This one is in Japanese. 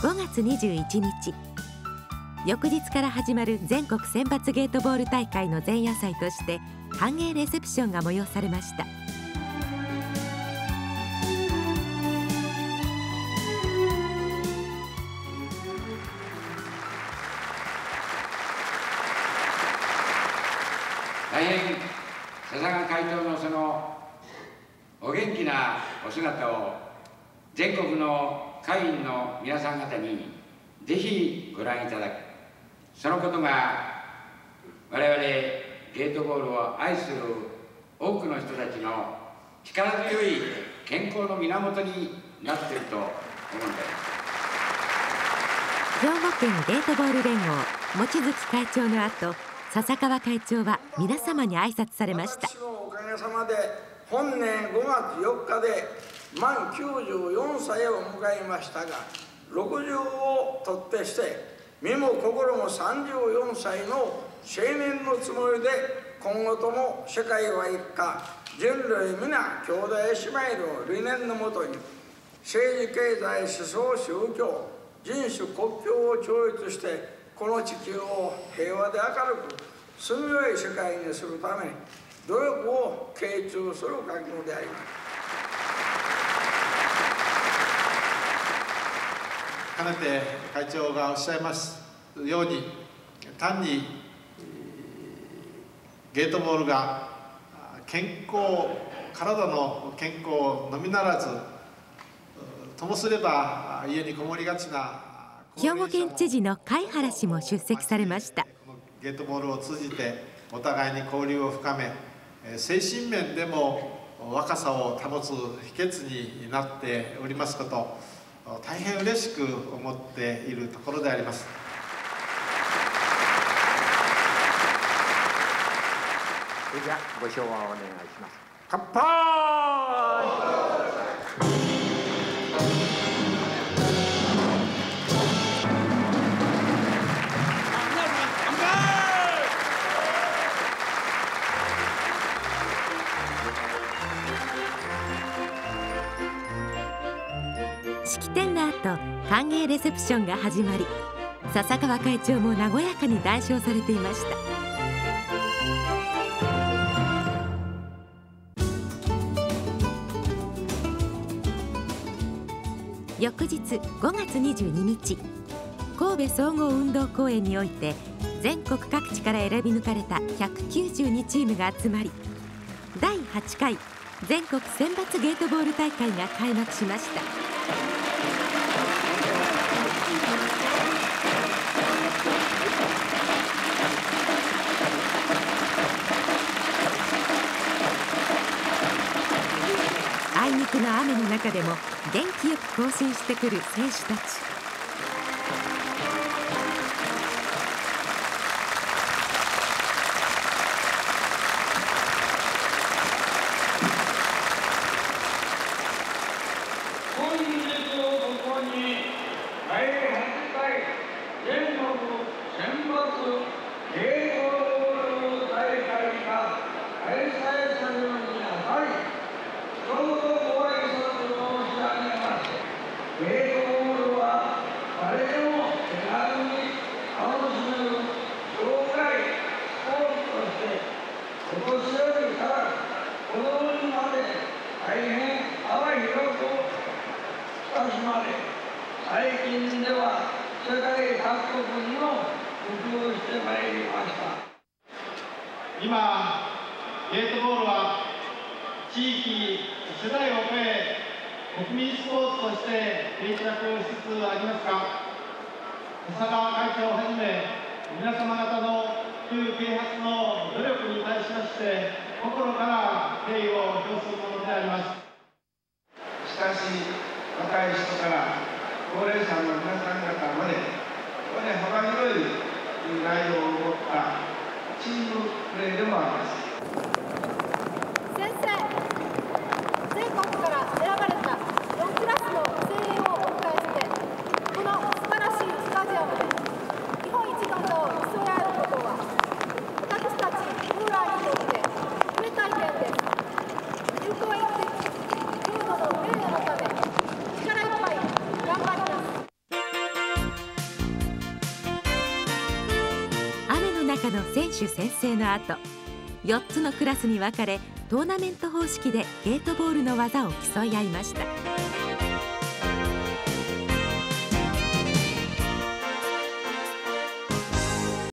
5月21日。翌日から始まる全国選抜ゲートボール大会の前夜祭として歓迎レセプションが催されました。大変笹川会長のそのお元気なお姿を全国の会員の皆さん方にぜひご覧いただくそのことが我々ゲートボールを愛する多くの人たちの力強い健康の源になっていると思うんです。兵庫県ゲートボール連合望月会長の後笹川会長は皆様に挨拶されました。おかげさまで本年5月4日で満94歳を迎えましたが60をとってして身も心も34歳の青年のつもりで今後とも世界は一家人類皆兄弟姉妹の理念のもとに政治経済思想宗教人種国境を超越してこの地球を平和で明るく住みよい世界にするために努力を傾注する覚悟であります。かねて会長がおっしゃいますように単にゲートボールが健康体の健康のみならずともすれば家にこもりがちな兵庫県知事の貝原氏も出席されました。ゲートボールを通じてお互いに交流を深め精神面でも若さを保つ秘訣になっておりますこと大変嬉しく思っているところであります。それじゃご唱和をお願いします。乾杯！式典の後歓迎レセプションが始まり笹川会長も和やかに談笑されていました。翌日5月22日神戸総合運動公園において全国各地から選び抜かれた192チームが集まり第8回全国選抜ゲートボール大会が開幕しました。あいにくの雨の中でも元気よく行進してくる選手たち。最近では世界各国にしてまいりました。今ゲートボールは地域世代を超え国民スポーツとして定着しつつありますが笹川会長をはじめ皆様方の普及啓発の努力に対しまして心から敬意を表するものであります。しかし若い人から高齢者の皆さん方までこれ幅広い内容を持ったチームプレーでもあります。の選手宣誓の後4つのクラスに分かれトーナメント方式でゲートボールの技を競い合いました。